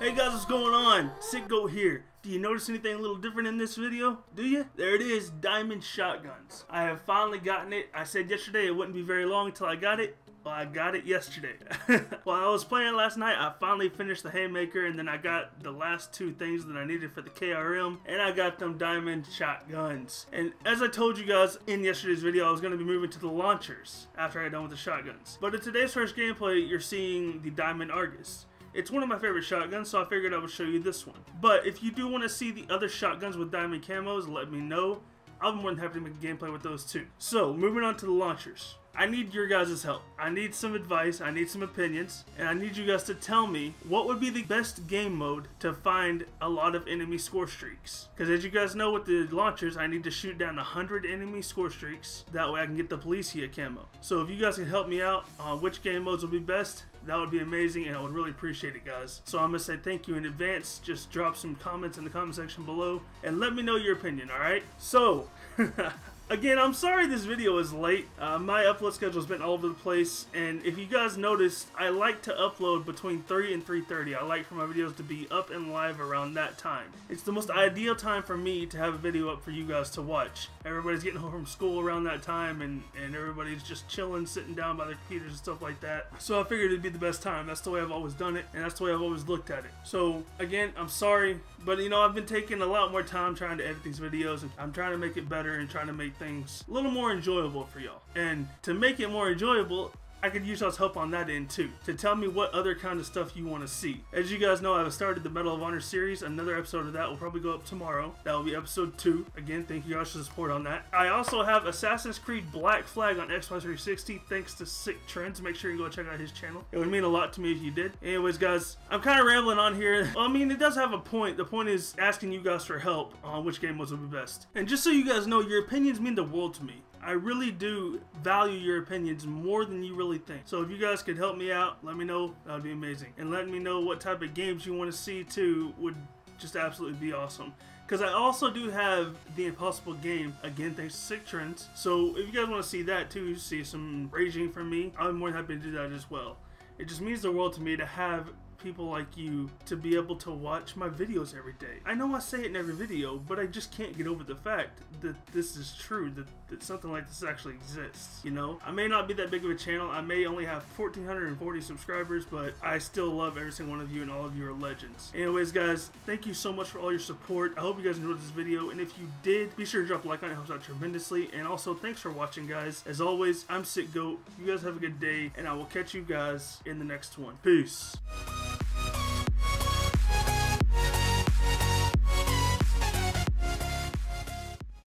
Hey guys, what's going on? Syck Goat here. Do you notice anything a little different in this video? Do you? There it is, Diamond Shotguns. I have finally gotten it. I said yesterday it wouldn't be very long until I got it. Well, I got it yesterday. While I was playing last night, I finally finished the Haymaker, and then I got the last two things that I needed for the KRM, and I got them Diamond Shotguns. And as I told you guys in yesterday's video, I was going to be moving to the launchers after I got done with the shotguns. But in today's first gameplay, you're seeing the Diamond Argus. It's one of my favorite shotguns, so I figured I would show you this one. But if you do want to see the other shotguns with diamond camos, let me know. I'll be more than happy to make gameplay with those too. So, moving on to the launchers. I need your guys' help. I need some advice, I need some opinions, and I need you guys to tell me what would be the best game mode to find a lot of enemy score streaks. Because as you guys know with the launchers, I need to shoot down 100 enemy score streaks. That way I can get the Policia camo. So if you guys can help me out on which game modes will be best, that would be amazing and I would really appreciate it guys. So I'm going to say thank you in advance. Just drop some comments in the comment section below and let me know your opinion, alright? So, Again, I'm sorry this video is late. Uh, my upload schedule's been all over the place, and if you guys noticed, I like to upload between 3 and 3.30. I like for my videos to be up and live around that time. It's the most ideal time for me to have a video up for you guys to watch. Everybody's getting home from school around that time, and, and everybody's just chilling, sitting down by their computers and stuff like that. So I figured it'd be the best time. That's the way I've always done it, and that's the way I've always looked at it. So, again, I'm sorry, but you know, I've been taking a lot more time trying to edit these videos, and I'm trying to make it better and trying to make things a little more enjoyable for y'all. And to make it more enjoyable, I could use y'all's help on that end too, to tell me what other kind of stuff you want to see. As you guys know, I've started the Medal of Honor series. Another episode of that will probably go up tomorrow. That will be episode 2. Again, thank you guys for the support on that. I also have Assassin's Creed Black Flag on Xbox 360 thanks to Sick Trends. Make sure you go check out his channel. It would mean a lot to me if you did. Anyways, guys, I'm kind of rambling on here. Well, I mean, it does have a point. The point is asking you guys for help on which game was the best. And just so you guys know, your opinions mean the world to me. I really do value your opinions more than you really think. So if you guys could help me out, let me know. That would be amazing. And let me know what type of games you want to see too would just absolutely be awesome. Because I also do have the Impossible game, again thanks to Sick Trends. So if you guys want to see that too, see some raging from me, I'm more than happy to do that as well. It just means the world to me to have people like you to be able to watch my videos every day. I know I say it in every video, but I just can't get over the fact that this is true, that, that something like this actually exists, you know? I may not be that big of a channel, I may only have 1,440 subscribers, but I still love every single one of you and all of you are legends. Anyways, guys, thank you so much for all your support. I hope you guys enjoyed this video, and if you did, be sure to drop a like on it, it helps out tremendously, and also thanks for watching, guys. As always, I'm Syck Goat. You guys have a good day, and I will catch you guys in the next one. Peace.